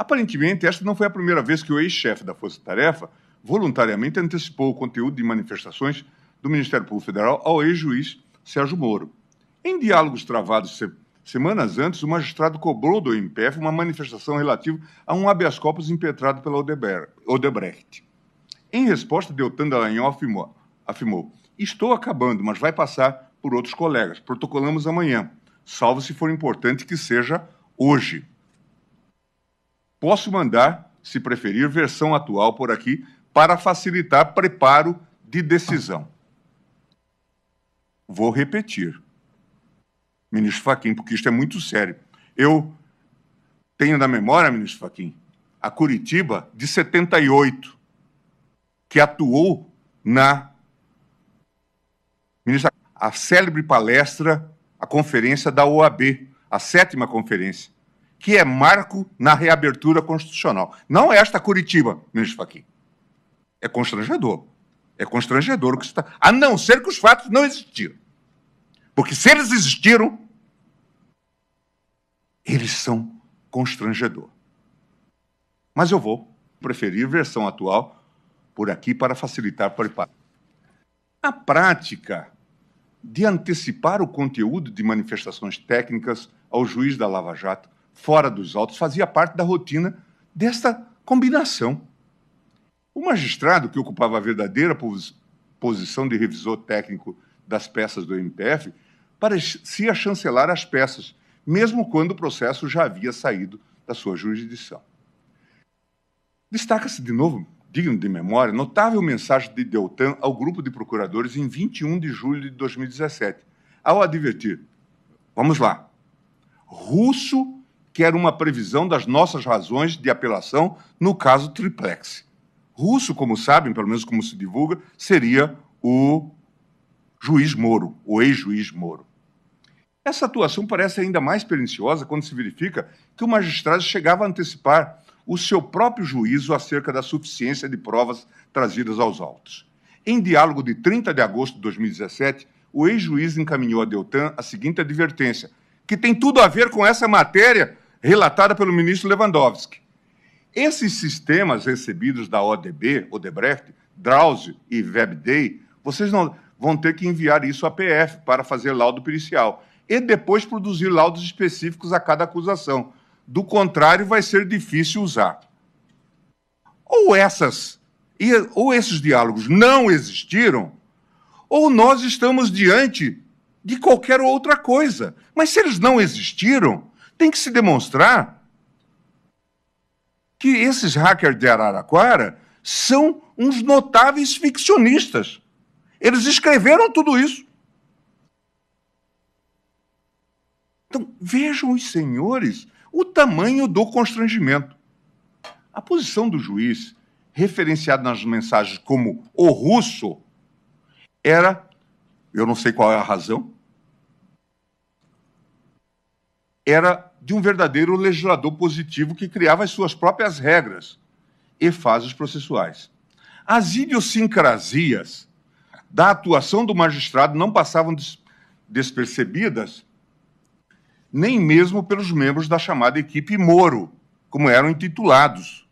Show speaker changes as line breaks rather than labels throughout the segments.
Aparentemente, esta não foi a primeira vez que o ex-chefe da Força Tarefa voluntariamente antecipou o conteúdo de manifestações do Ministério Público Federal ao ex-juiz Sérgio Moro. Em diálogos travados se semanas antes, o magistrado cobrou do MPF uma manifestação relativa a um habeas corpus impetrado pela Odebrecht. Em resposta, Deltan Dallagnol afirmou, afirmou Estou acabando, mas vai passar por outros colegas. Protocolamos amanhã, salvo se for importante que seja hoje. Posso mandar, se preferir, versão atual por aqui para facilitar preparo de decisão. Vou repetir, ministro Faquim, porque isto é muito sério. Eu tenho na memória, ministro Faquim, a Curitiba de 78, que atuou na a célebre palestra, a conferência da OAB, a sétima conferência, que é marco na reabertura constitucional. Não é esta Curitiba, ministro Fachin. É constrangedor. É constrangedor o que está. A não ser que os fatos não existiram. Porque se eles existiram, eles são constrangedor. Mas eu vou preferir versão atual por aqui para facilitar para o A prática de antecipar o conteúdo de manifestações técnicas ao juiz da Lava Jato fora dos autos fazia parte da rotina desta combinação. O magistrado, que ocupava a verdadeira posição de revisor técnico das peças do MPF, parecia chancelar as peças, mesmo quando o processo já havia saído da sua jurisdição. Destaca-se de novo, digno de memória, notável mensagem de Deltan ao grupo de procuradores em 21 de julho de 2017, ao advertir: vamos lá, Russo quer uma previsão das nossas razões de apelação no caso Triplex. Russo, como sabem, pelo menos como se divulga, seria o juiz Moro, o ex-juiz Moro. Essa atuação parece ainda mais perniciosa quando se verifica que o magistrado chegava a antecipar o seu próprio juízo acerca da suficiência de provas trazidas aos autos. Em diálogo de 30 de agosto de 2017, o ex-juiz encaminhou a Deltan a seguinte advertência, que tem tudo a ver com essa matéria relatada pelo ministro Lewandowski. Esses sistemas recebidos da ODB, Odebrecht, Drauzio e WebDay, vocês não vão ter que enviar isso à PF para fazer laudo pericial e depois produzir laudos específicos a cada acusação. Do contrário, vai ser difícil usar. Ou essas ou esses diálogos não existiram, ou nós estamos diante de qualquer outra coisa. Mas se eles não existiram, tem que se demonstrar que esses hackers de Araraquara são uns notáveis ficcionistas. Eles escreveram tudo isso. Então, vejam os senhores o tamanho do constrangimento. A posição do juiz, referenciada nas mensagens como o russo, era, eu não sei qual é a razão, era de um verdadeiro legislador positivo que criava as suas próprias regras e fases processuais. As idiosincrasias da atuação do magistrado não passavam des despercebidas nem mesmo pelos membros da chamada equipe Moro, como eram intitulados.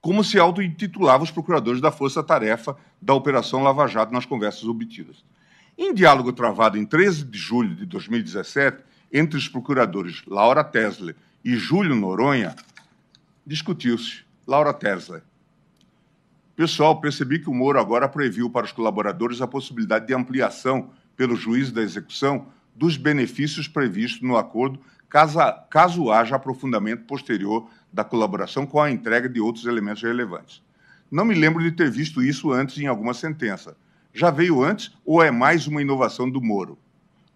Como se auto-intitulavam os procuradores da Força Tarefa da Operação Lava Jato nas conversas obtidas. Em diálogo travado em 13 de julho de 2017, entre os procuradores Laura Tesler e Júlio Noronha, discutiu-se. Laura Tesler. Pessoal, percebi que o Moro agora previu para os colaboradores a possibilidade de ampliação pelo juiz da execução dos benefícios previstos no acordo, caso, caso haja aprofundamento posterior da colaboração com a entrega de outros elementos relevantes. Não me lembro de ter visto isso antes em alguma sentença. Já veio antes ou é mais uma inovação do Moro?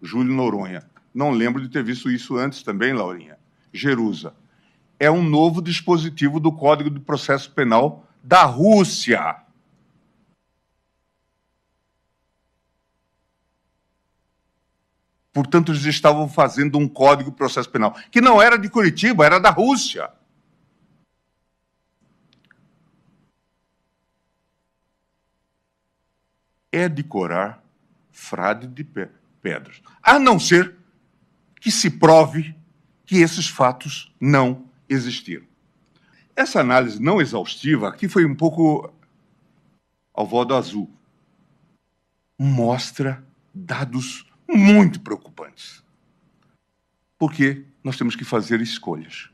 Júlio Noronha. Não lembro de ter visto isso antes também, Laurinha. Jerusa. É um novo dispositivo do Código de Processo Penal da Rússia. Portanto, eles estavam fazendo um código de processo penal, que não era de Curitiba, era da Rússia. É decorar frade de pedras. A não ser que se prove que esses fatos não existiram. Essa análise não exaustiva aqui foi um pouco ao voto azul. Mostra dados muito preocupantes. Porque nós temos que fazer escolhas.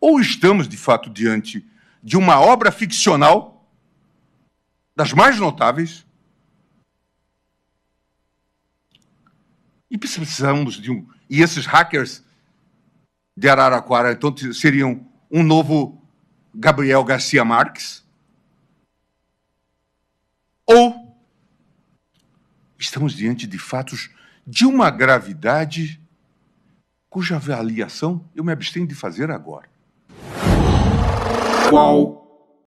Ou estamos, de fato, diante de uma obra ficcional das mais notáveis, e precisamos de um. E esses hackers de Araraquara, então, seriam um novo Gabriel Garcia Marques? Ou estamos diante de fatos de uma gravidade cuja avaliação eu me abstenho de fazer agora?
Qual